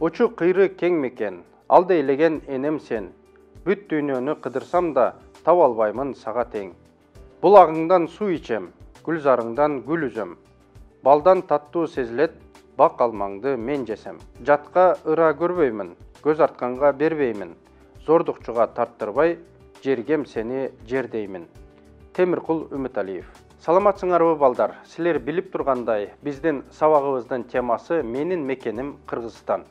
учу кыйры кең мекен. Алда элеген энем сен. Бүт дүйнөнү кыдырсам да таба албаймын сага тең. Булагыңдан суу ичем гүлзарыңдан гүл үзөм балдан таттуу сезилет бак алмаңды мен жесем. Жатка ыра көрбөймүн көз артканга бербеймин зордукчуга тарттырбай жергем сени жердеймин темиркул үмүталиев саламатсыңарбы балдар силер билип тургандай биздин сабагыбыздын темасы менин мекеним кыргызстан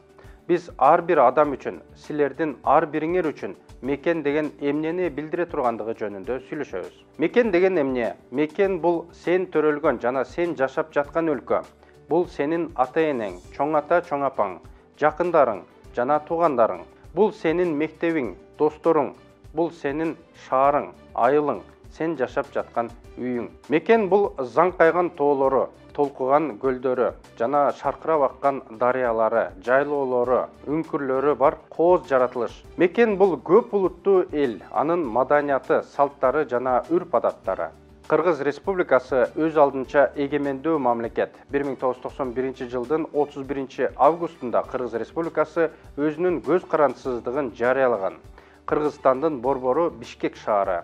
биз ар бир адам үчүн силердин ар бириңер үчүн мекен деген эмнени билдире тургандыгы жөнүндө сүйлөшөбүз мекен деген эмне мекен бул сен төрөлгөн жана сен жашап жаткан өлкө. Бул сенин ата энең чоң ата чоң апаң жакындарың жана туугандарың бул сенин мектебиң досторуң бул сенин шаарың айылың сен жашап жаткан үйүң мекен бул заңкайган тоолору толкуган көлдөрү жана шаркырап аккан дарыялары жайлоолору үңкүрлөрү бар кооз жаратылыш. Мекен бул көп улуттуу эл анын маданияты салттары жана үрп адаттары. Кыргыз республикасы өз алдынча эгемендүү мамлекет. бир миң тогуз жүз токсон биринчи жылдын отуз биринчи августунда кыргыз республикасы өзүнүн көз карандысыздыгын жарыялаган кыргызстандын борбору бишкек шаары.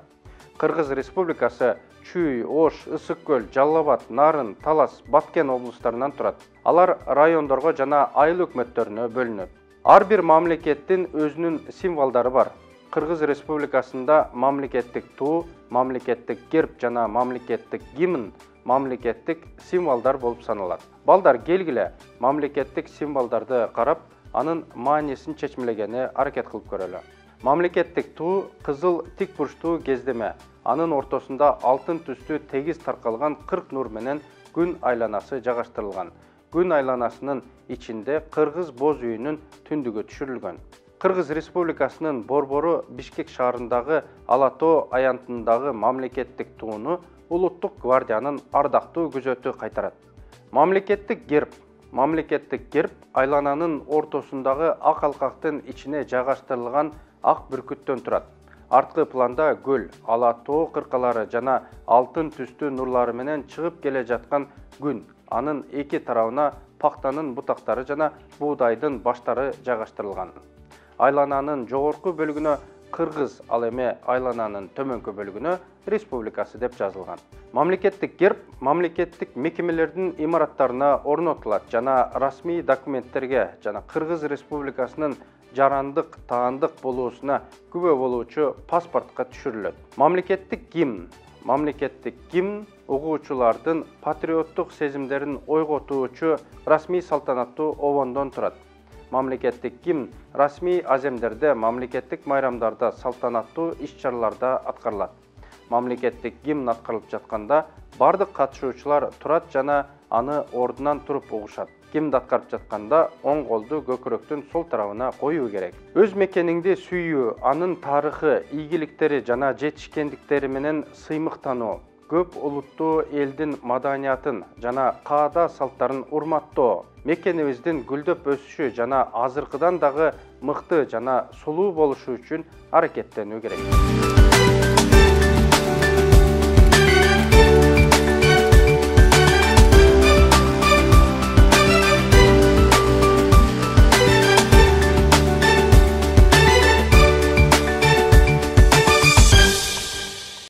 Кыргыз республикасы чүй ош ысык көл жалал абад нарын талас баткен облустарынан турат алар райондорго жана айыл өкмөттөрүнө бөлүнөт ар бир мамлекеттин өзүнүн символдору бар. Кыргыз республикасында мамлекеттик туу мамлекеттик герб жана мамлекеттик гимн мамлекеттик символдор болуп саналат балдар келгиле мамлекеттик символдорду карап анын маанисин чечмелегени аракет кылып көрөлү мамлекеттик туу кызыл тик бурчтуу кездеме. Анын ортосунда алтын түстүү тегиз таркалган кырк нур менен күн айланасы жайгаштырылган күн айланасынын ичинде кыргыз боз үйүнүн түндүгү түшүрүлгөн. Кыргыз республикасынын борбору бишкек шаарындагы ала тоо аянтындагы мамлекеттик тууну улуттук гвардиянын ардактуу күзөтү кайтарат. Мамлекеттик герб мамлекеттик герб айлананын ортосундагы ак алкактын ичине жайгаштырылган ак бүркүттөн турат. Арткы планда көл ала тоо кыркалары жана алтын түстүү нурлары менен чыгып келе жаткан күн. Анын эки тарабына пактанын бутактары жана буудайдын баштары жайгаштырылган. Айлананын жогорку бөлүгүнө кыргыз ал эми айлананын төмөнкү бөлүгүнө республикасы деп жазылган. Мамлекеттик герб мамлекеттик мекемелердин имараттарына орнотулат жана расмий документтерге жана кыргыз республикасынын жарандык таандык болуусуна күбө болуучу паспортко түшүрүлөт мамлекеттик гимн. Мамлекеттик гимн угуучулардын патриоттук сезимдерин ойготуучу расмий салтанаттуу обондон турат мамлекеттик гимн расмий аземдерде мамлекеттик майрамдарда салтанаттуу иш чараларда аткарылат мамлекеттик гимн аткарылып жатканда бардык катышуучулар турат жана аны ордунан туруп угушат гимнди аткарып жатканда оң колду көкүрөктүн сол тарабына коюу керек. Өз мекениңди сүйүү анын тарыхы ийгиликтери жана жетишкендиктери менен сыймыктануу көп улуттуу элдин маданиятын жана каада салттарын урматтоо мекенибиздин гүлдөп өсүшү жана азыркыдан дагы мыкты жана сулуу болушу үчүн аракеттенүү керек.